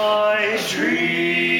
My dream.